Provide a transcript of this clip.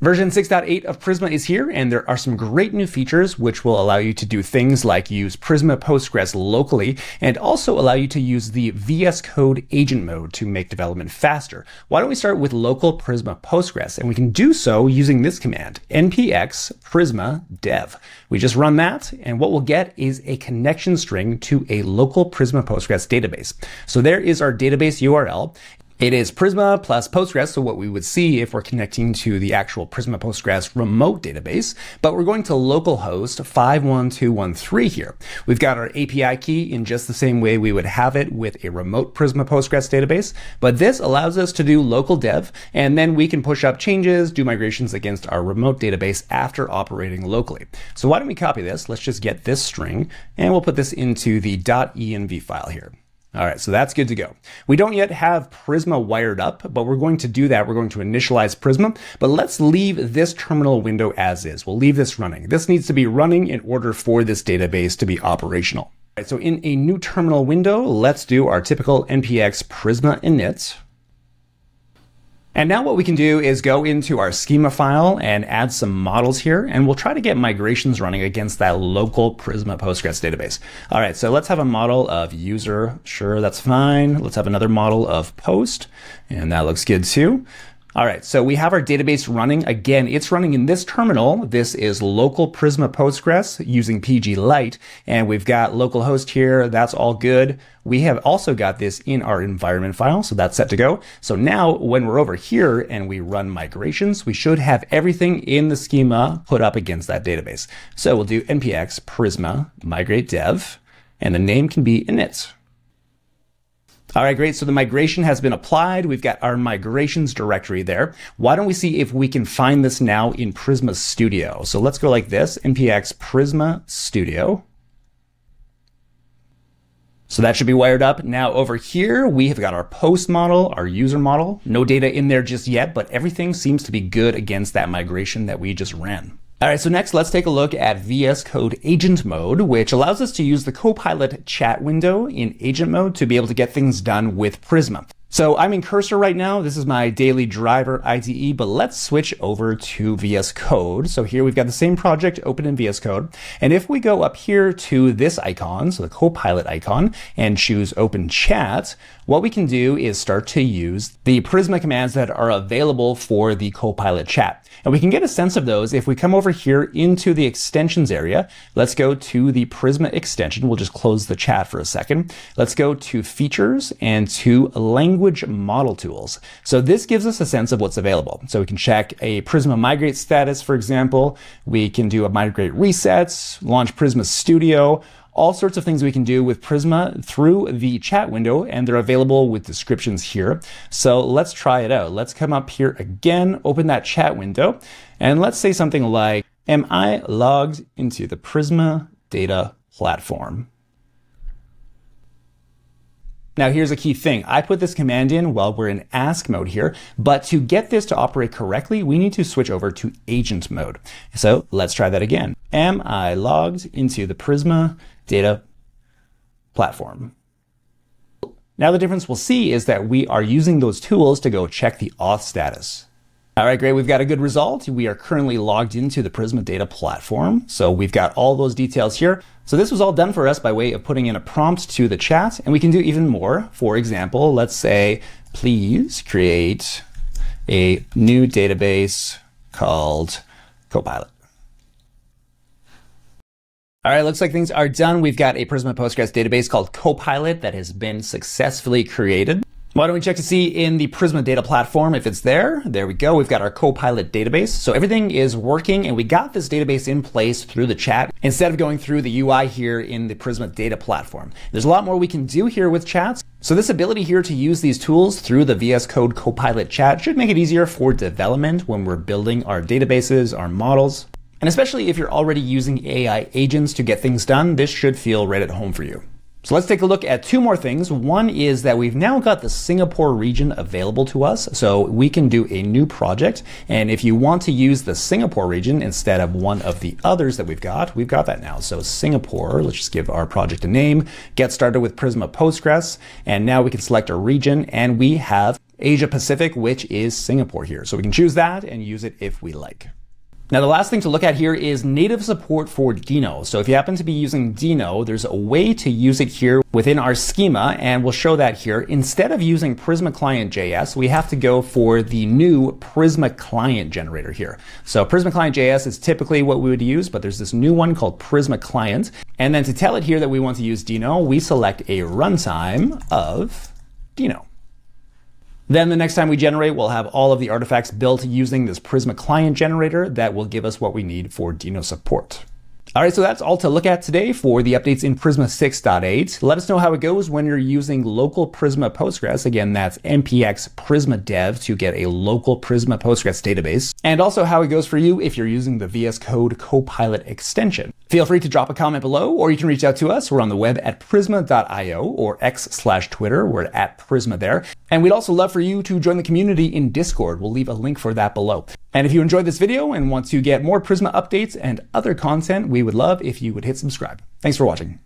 Version 6.8 of Prisma is here, and there are some great new features which will allow you to do things like use Prisma Postgres locally and also allow you to use the VS Code agent mode to make development faster. Why don't we start with local Prisma Postgres? And we can do so using this command, npx prisma dev. We just run that, and what we'll get is a connection string to a local Prisma Postgres database. So there is our database URL. It is Prisma plus Postgres, so what we would see if we're connecting to the actual Prisma Postgres remote database, but we're going to localhost 51213 here. We've got our API key in just the same way we would have it with a remote Prisma Postgres database, but this allows us to do local dev, and then we can push up changes, do migrations against our remote database after operating locally. So why don't we copy this? Let's just get this string, and we'll put this into the .env file here. All right, so that's good to go. We don't yet have Prisma wired up, but we're going to do that. We're going to initialize Prisma, but let's leave this terminal window as is. We'll leave this running. This needs to be running in order for this database to be operational. All right, so in a new terminal window, let's do our typical npx prisma init. And now what we can do is go into our schema file and add some models here, and we'll try to get migrations running against that local Prisma Postgres database. All right, so let's have a model of user. Sure, that's fine. Let's have another model of post, and that looks good too. All right, so we have our database running. Again, it's running in this terminal. This is local Prisma Postgres using PG Lite, and we've got localhost here. That's all good. We have also got this in our environment file, so that's set to go. So now when we're over here and we run migrations, we should have everything in the schema put up against that database. So we'll do npx prisma migrate dev, and the name can be init. All right, great. So the migration has been applied. We've got our migrations directory there. Why don't we see if we can find this now in Prisma Studio? So let's go like this, npx Prisma Studio. So that should be wired up. Now over here, we have got our post model, our user model. No data in there just yet, but everything seems to be good against that migration that we just ran. All right, so next let's take a look at VS Code Agent Mode, which allows us to use the Copilot chat window in agent mode to be able to get things done with Prisma. So I'm in Cursor right now. This is my daily driver IDE, but let's switch over to VS Code. So here we've got the same project open in VS Code. And if we go up here to this icon, so the Copilot icon, and choose Open Chat, what we can do is start to use the Prisma commands that are available for the Copilot chat. And we can get a sense of those if we come over here into the extensions area. Let's go to the Prisma extension. We'll just close the chat for a second. Let's go to features and to language model tools. So this gives us a sense of what's available. So we can check a Prisma migrate status, for example. We can do a migrate resets, launch Prisma Studio, all sorts of things we can do with Prisma through the chat window, and they're available with descriptions here. So let's try it out. Let's come up here again, open that chat window, and let's say something like, am I logged into the Prisma data platform? Now here's a key thing. I put this command in while we're in ask mode here, but to get this to operate correctly, we need to switch over to agent mode. So let's try that again. Am I logged into the Prisma data platform? Now the difference we'll see is that we are using those tools to go check the auth status. All right, great. We've got a good result. We are currently logged into the Prisma data platform. So we've got all those details here. So this was all done for us by way of putting in a prompt to the chat, and we can do even more. For example, let's say, please create a new database called Copilot. All right, looks like things are done. We've got a Prisma Postgres database called Copilot that has been successfully created. Why don't we check to see in the Prisma data platform if it's there? There we go. We've got our Copilot database. So everything is working and we got this database in place through the chat instead of going through the UI here in the Prisma data platform. There's a lot more we can do here with chats. So this ability here to use these tools through the VS Code Copilot chat should make it easier for development when we're building our databases, our models. And especially if you're already using AI agents to get things done, this should feel right at home for you. So let's take a look at two more things. One is that we've now got the Singapore region available to us. So we can do a new project. And if you want to use the Singapore region instead of one of the others that we've got, we've got that now. So Singapore, let's just give our project a name, get started with Prisma Postgres. And now we can select a region and we have Asia Pacific, which is Singapore here. So we can choose that and use it if we like. Now, the last thing to look at here is native support for Deno. So if you happen to be using Deno, there's a way to use it here within our schema, and we'll show that here. Instead of using Prisma Client JS, we have to go for the new Prisma Client generator here. So Prisma Client JS is typically what we would use, but there's this new one called Prisma Client. And then to tell it here that we want to use Deno, we select a runtime of Deno. Then the next time we generate, we'll have all of the artifacts built using this Prisma client generator that will give us what we need for Deno support. All right, so that's all to look at today for the updates in Prisma 6.8. Let us know how it goes when you're using local Prisma Postgres. Again, that's npx Prisma dev to get a local Prisma Postgres database. And also how it goes for you if you're using the VS Code Copilot extension. Feel free to drop a comment below, or you can reach out to us. We're on the web at prisma.io or x slash Twitter. We're at Prisma there. And we'd also love for you to join the community in Discord. We'll leave a link for that below. And if you enjoyed this video and want to get more Prisma updates and other content, we would love if you would hit subscribe. Thanks for watching.